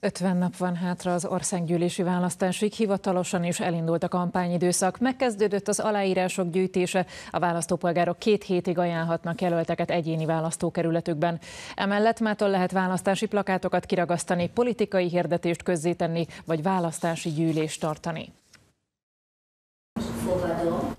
50 nap van hátra az országgyűlési választásig, hivatalosan is elindult a kampányidőszak. Megkezdődött az aláírások gyűjtése, a választópolgárok két hétig ajánlhatnak jelölteket egyéni választókerületükben. Emellett mától lehet választási plakátokat kiragasztani, politikai hirdetést közzétenni, vagy választási gyűlést tartani.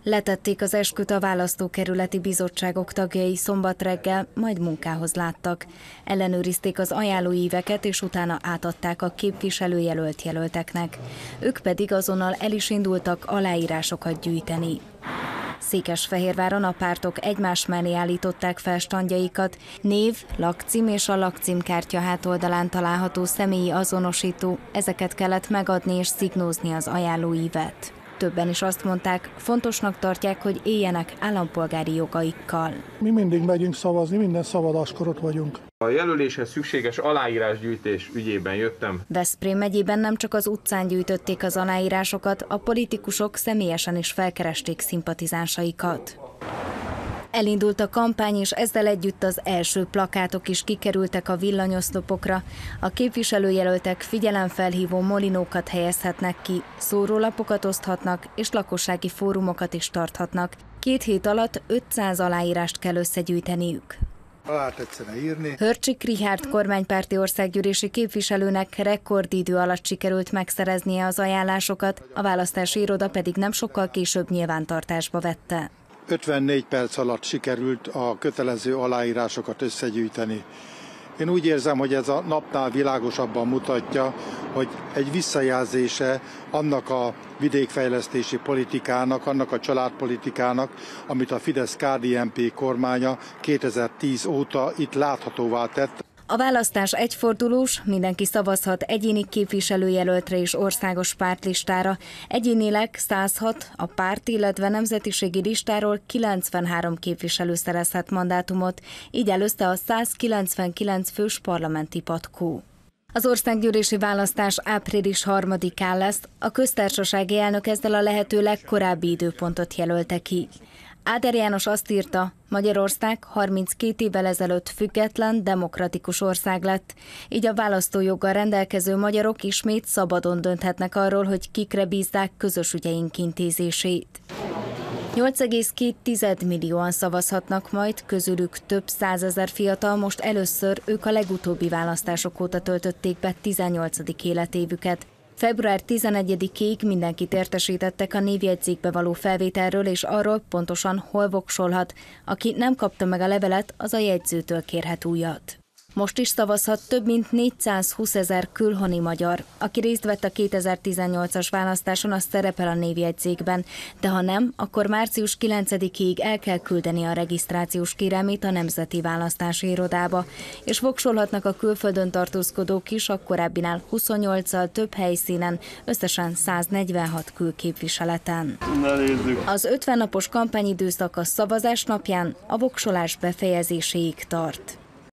Letették az esküt a választókerületi bizottságok tagjai szombat reggel, majd munkához láttak. Ellenőrizték az ajánlóíveket, és utána átadták a képviselőjelölt jelölteknek. Ők pedig azonnal el is indultak aláírásokat gyűjteni. Székesfehérváron a pártok egymás mellé állították fel standjaikat, név, lakcím és a lakcímkártya hátoldalán található személyi azonosító, ezeket kellett megadni és szignózni az ajánlóívet. Többen is azt mondták, fontosnak tartják, hogy éljenek állampolgári jogaikkal. Mi mindig megyünk szavazni, minden szavazáskor ott vagyunk. A jelöléshez szükséges aláírásgyűjtés ügyében jöttem. Veszprém megyében nem csak az utcán gyűjtötték az aláírásokat, a politikusok személyesen is felkeresték szimpatizánsaikat. Elindult a kampány, és ezzel együtt az első plakátok is kikerültek a villanyoszlopokra. A képviselőjelöltek figyelemfelhívó molinókat helyezhetnek ki, szórólapokat oszthatnak, és lakossági fórumokat is tarthatnak. Két hét alatt 500 aláírást kell összegyűjteniük. Alá írni. Hörcsik Richard kormánypárti országgyűlési képviselőnek rekordidő alatt sikerült megszereznie az ajánlásokat, a választási iroda pedig nem sokkal később nyilvántartásba vette. 54 perc alatt sikerült a kötelező aláírásokat összegyűjteni. Én úgy érzem, hogy ez a napnál világosabban mutatja, hogy egy visszajelzése annak a vidékfejlesztési politikának, annak a családpolitikának, amit a Fidesz-KDNP kormánya 2010 óta itt láthatóvá tett. A választás egyfordulós, mindenki szavazhat egyéni képviselőjelöltre és országos pártlistára. Egyénileg 106, a párt, illetve nemzetiségi listáról 93 képviselő szerezhet mandátumot, így előzte a 199 fős parlamenti patkó. Az országgyűlési választás április harmadikán lesz, a köztársasági elnök ezzel a lehető legkorábbi időpontot jelölte ki. Áder János azt írta, Magyarország 32 évvel ezelőtt független, demokratikus ország lett, így a választójoggal rendelkező magyarok ismét szabadon dönthetnek arról, hogy kikre bízzák közös ügyeink intézését. 8,2 millióan szavazhatnak majd, közülük több százezer fiatal most először ők a legutóbbi választások óta töltötték be 18. életévüket. Február 11-ig mindenkit értesítettek a névjegyzékbe való felvételről és arról pontosan hol voksolhat. Aki nem kapta meg a levelet, az a jegyzőtől kérhet újat. Most is szavazhat több mint 420 ezer külhoni magyar. Aki részt vett a 2018-as választáson, az szerepel a névjegyzékben, de ha nem, akkor március 9-ig el kell küldeni a regisztrációs kérelmét a Nemzeti Választási Irodába, és voksolhatnak a külföldön tartózkodók is a korábbinál 28-al több helyszínen, összesen 146 külképviseleten. Az 50 napos kampányidőszak a szavazás napján a voksolás befejezéséig tart.